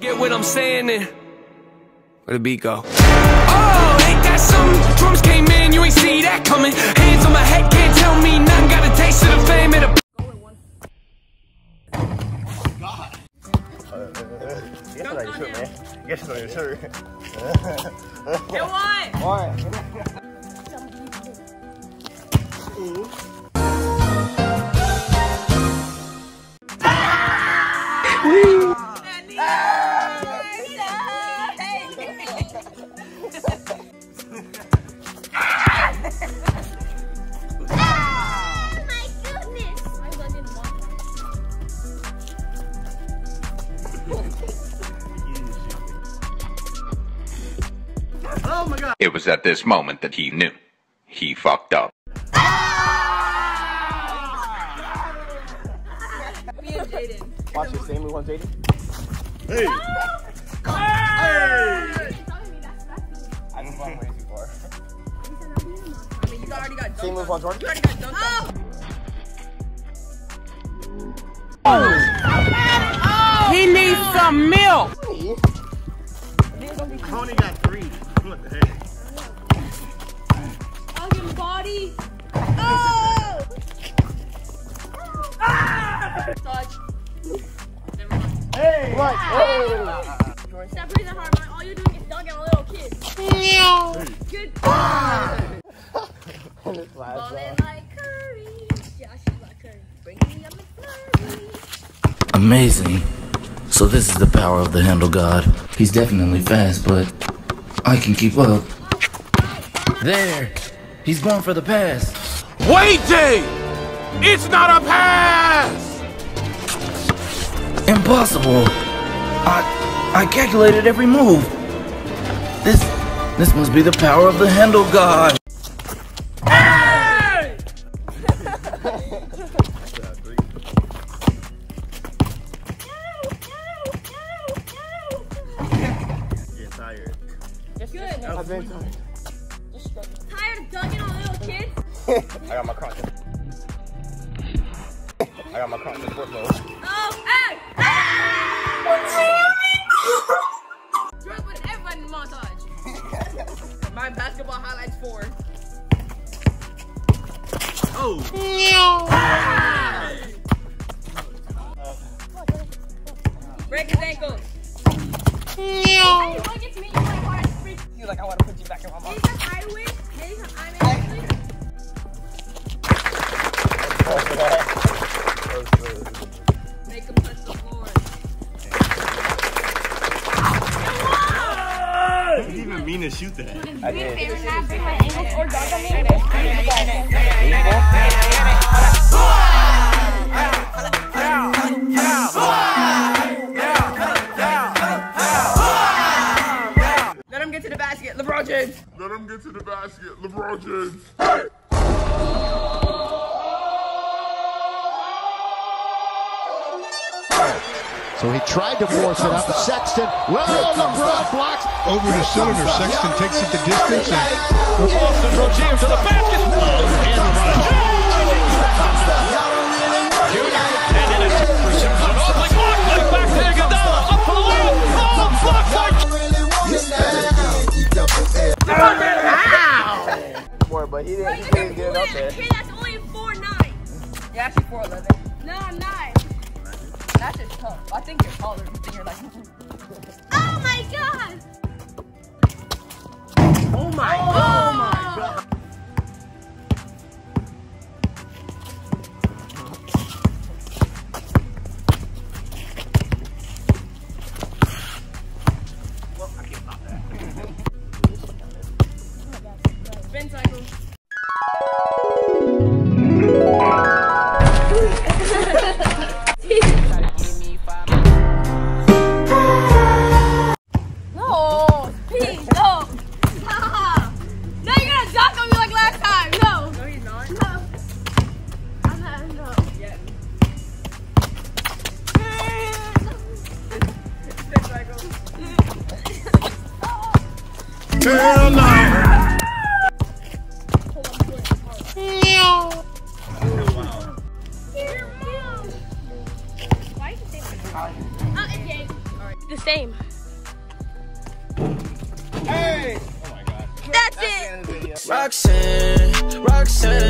Get what I'm saying then. Where the beat go? Oh, ain't that something? Drums came in, you ain't see that coming. Hands on my head, can't tell me nothing. Got a taste of the fame and the. Guess what I shirt, man. Guess what It was at this moment that he knew. He fucked up. Me and Jaden. Watch the same move on Jaden. Hey! I just went way too far. I mean, you already got dunked Same move on Jordan. You already got dunked on. Oh! He needs some milk. I only got three. What the heck? Body! Oh! Never mind. Hey! Breathing hard. All you're doing is dunking on little. Good. Ballin' one. like Curry. Curry. Bring me a McFlurry. Amazing. So this is the power of the handle god. He's definitely fast, but I can keep up. There. He's going for the pass. Wait, Jay! It's not a pass! Impossible. I I calculated every move. This this must be the power of the handle god. Getting tired. Good. I've been tired. Tired of dunking on little kids? I got my crotch. I got my crotch in sport mode. Oh, hey! Ah! Drop with everybody in the montage. My basketball highlights four. Break his ankle. Hey, look, it's me. You want to watch freak? You like I want to put you back in my mouth. Shoot that. I did. Favorite not bring my ankles or dunk on me. Let him get to the basket. LeBron James. Let him get to the basket. LeBron James. So he tried to force it up. Sexton, well, LeBron blocks. over to cylinder. Sexton takes it the distance and Boston Rozier to the basket. Boy, but he Bro, didn't, you he can didn't get it up bully there. a kid that's only 4'9". You're actually 4'11. No, I'm not. That's just tough. I think you're taller. You're like. Oh my god! Oh my Oh, oh my god. Spin cycle. Why did you say that? Oh, it's gay. The same. That's it. Roxanne, Roxanne